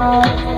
Oh.